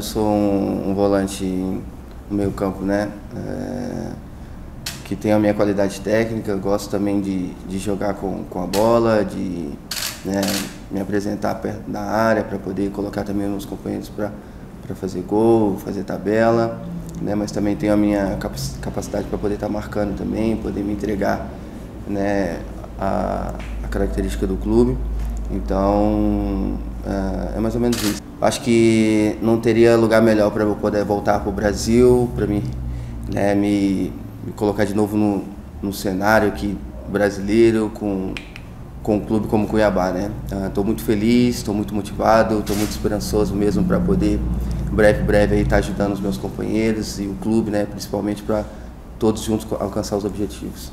Eu sou um, um volante no meio campo, né? É, que tem a minha qualidade técnica, gosto também de, de jogar com, com a bola, de né, me apresentar perto da área para poder colocar também meus companheiros para fazer gol, fazer tabela, né, mas também tenho a minha capacidade para poder estar tá marcando também, poder me entregar né, a, a característica do clube. Então mais ou menos isso. Acho que não teria lugar melhor para eu poder voltar para o Brasil, para me, né, me, me, colocar de novo no, no cenário aqui brasileiro, com, com um clube como Cuiabá. Estou né? muito feliz, estou muito motivado, estou muito esperançoso mesmo para poder, breve, breve, estar tá ajudando os meus companheiros e o clube, né, principalmente para todos juntos alcançar os objetivos.